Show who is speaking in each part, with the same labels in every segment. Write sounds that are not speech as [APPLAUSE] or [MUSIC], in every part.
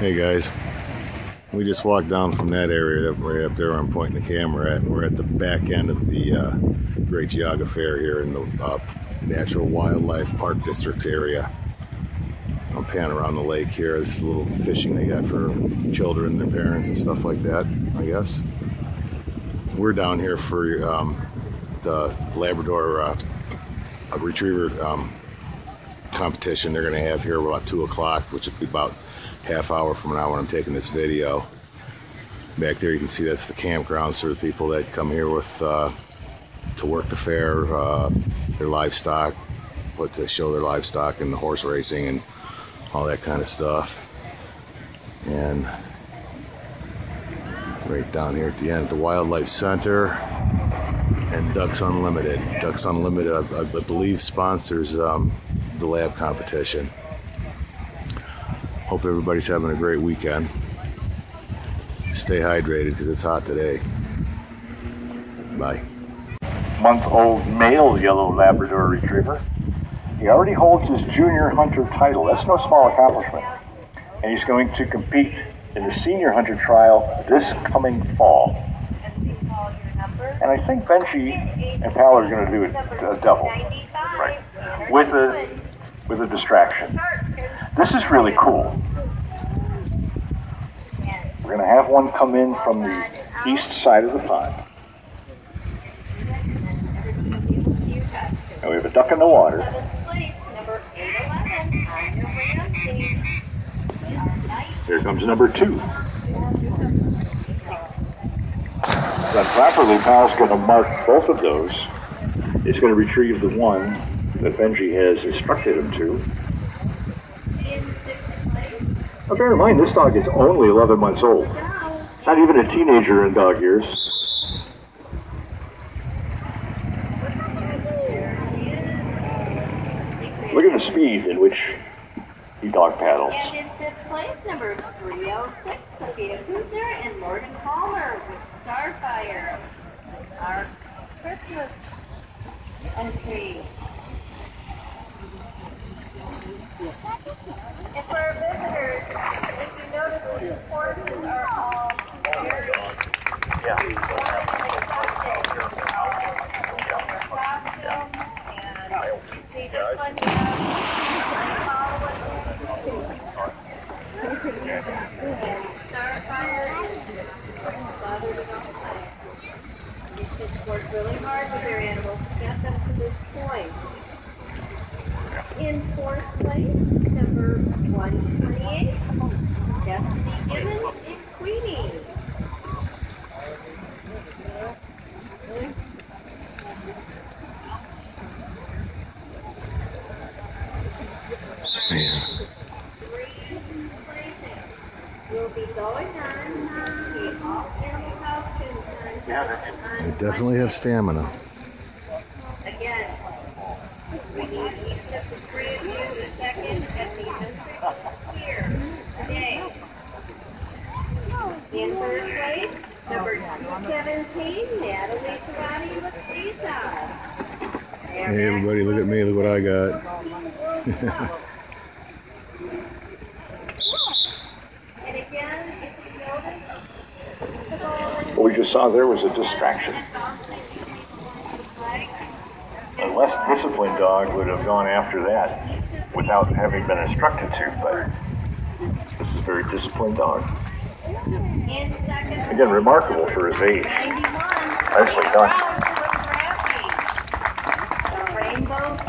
Speaker 1: Hey guys, we just walked down from that area that right up there I'm pointing the camera at, and we're at the back end of the uh, Great Geauga Fair here in the uh, Natural Wildlife Park District area. I'm panning around the lake here. This is a little fishing they got for children, their parents, and stuff like that, I guess. We're down here for um, the Labrador uh, Retriever um, competition they're going to have here about 2 o'clock, which would be about half hour from now when I'm taking this video. Back there you can see that's the campgrounds for the people that come here with uh, to work the fair, uh, their livestock, what to show their livestock and the horse racing and all that kind of stuff. And right down here at the end the Wildlife Center and Ducks Unlimited. Ducks Unlimited, I, I believe, sponsors um, the lab competition. Hope everybody's having a great weekend. Stay hydrated because it's hot today. Bye.
Speaker 2: Month old male yellow Labrador retriever. He already holds his junior hunter title. That's no small accomplishment. And he's going to compete in the senior hunter trial this coming fall. And I think Benji and Pal are going to do a, a double, right? With a with a distraction. This is really cool. We're going to have one come in from the east side of the pond. And we have a duck in the water. Here comes number two. Done properly, Pal's going to mark both of those. It's going to retrieve the one that Benji has instructed him to. Now bear in mind, this dog is only 11 months old. Not even a teenager in dog years. Look at the speed in which he dog paddles.
Speaker 3: Place, number 306, Sophia Kuzner and Morgan Palmer with Starfire. Christmas. And for our visitors, if you notice, these horses are all very wonderfully costumed and they just like to follow Really hard with their animals to get them to this point. In fourth place, number 128, Destiny Gibbons and Queenie.
Speaker 1: Man,
Speaker 3: Three places will be going on the all animal costume contest
Speaker 1: they definitely have stamina.
Speaker 3: We in third number 217, Natalie.
Speaker 1: Hey everybody, look at me, look what I got. [LAUGHS]
Speaker 3: And again, if you notice,
Speaker 2: What we just saw there was a distraction. A less disciplined dog would have gone after that without having been instructed to, but this is a very disciplined dog. Again, remarkable for his age.
Speaker 3: 91.
Speaker 2: Nicely done.
Speaker 3: The [LAUGHS] Rainbow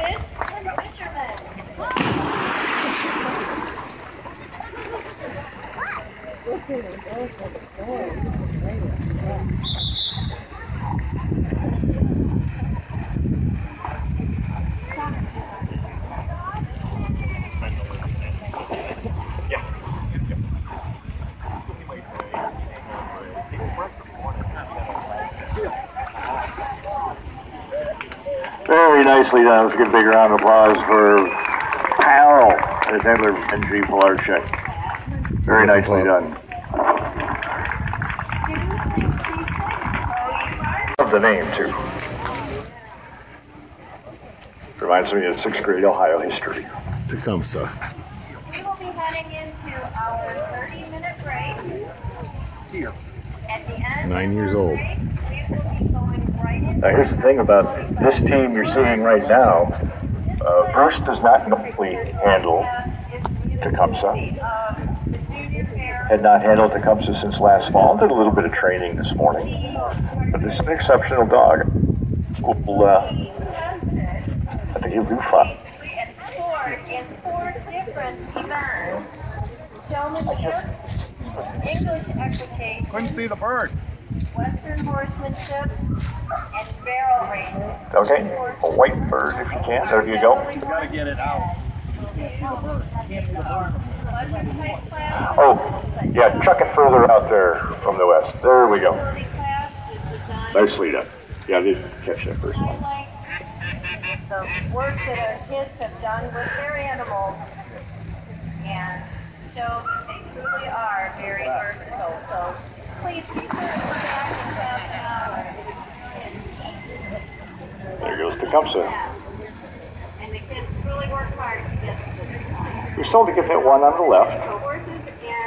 Speaker 3: And
Speaker 2: nicely done. Let's give a big round of applause for and his handler, NG Polarchek. Very nicely done. the name too. Reminds me of sixth grade Ohio history.
Speaker 1: Tecumseh.
Speaker 3: We will be heading into our 30 minute break. Here.
Speaker 1: Nine years old.
Speaker 2: Now, here's the thing about this team you're seeing right now. Uh, Bruce does not completely handle Tecumseh. Had not handled Tecumseh since last fall. Did a little bit of training this morning. But this is an exceptional dog. Will, uh, I think he'll do fine.
Speaker 3: And four in four different events. Showmanship, English equitation,
Speaker 4: Couldn't see the bird.
Speaker 3: Western horsemanship, and barrel racing.
Speaker 2: Okay? A white bird, if you can. There you go.
Speaker 4: You Gotta get it out.
Speaker 3: Pleasure type class,
Speaker 2: Oh, yeah, chuck it further out there from the west. There we go.
Speaker 3: ability class is designed
Speaker 2: Nicely done. Yeah, I didn't catch that first one.
Speaker 3: the work that our kids have done with their animals and show that they truly are very versatile. So please be sure to come back and out.
Speaker 2: There goes Tecumseh.
Speaker 3: And the kids really work hard to get to this
Speaker 2: You're still to get that one on the left.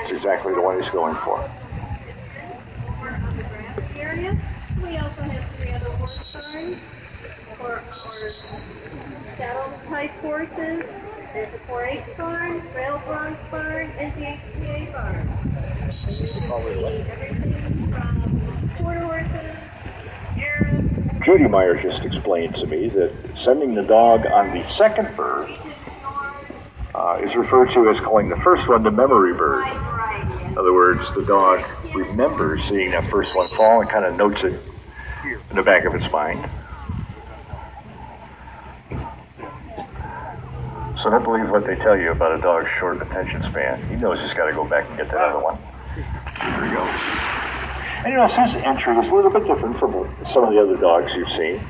Speaker 2: It's exactly the one he's going for.
Speaker 3: over on the grass area. We also have three other horse for our saddle type horses. There's a 4-H barn, rail bronze barn, and the HCA barn. And you can see everything from quarter horses, Arabs,
Speaker 2: Judy Meyer just explained to me that sending the dog on the second bird uh, is referred to as calling the first one the memory bird. In other words, the dog remembers seeing that first one fall and kind of notes it in the back of its mind. So don't believe what they tell you about a dog's short attention span. He knows he's got to go back and get that other one. Here we go. And you know, his entry is a little bit different from some of the other dogs you've seen.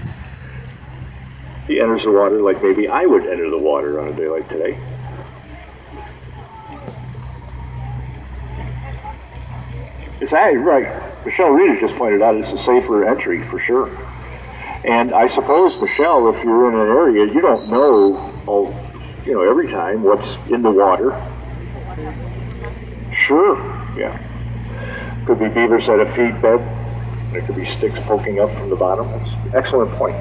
Speaker 2: He enters the water like maybe I would enter the water on a day like today. It's right. Michelle Reeder just pointed out it's a safer entry for sure. And I suppose, Michelle, if you're in an area, you don't know, oh, you know, every time what's in the water. Sure, yeah. Could be beavers at a feed bed. There could be sticks poking up from the bottom. That's excellent point.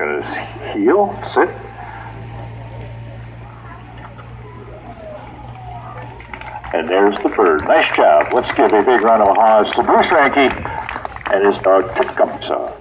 Speaker 2: Just gonna heel, sit. And there's the bird. Nice job. Let's give a big round of applause to Bruce Ranke and his dog Tecumseh.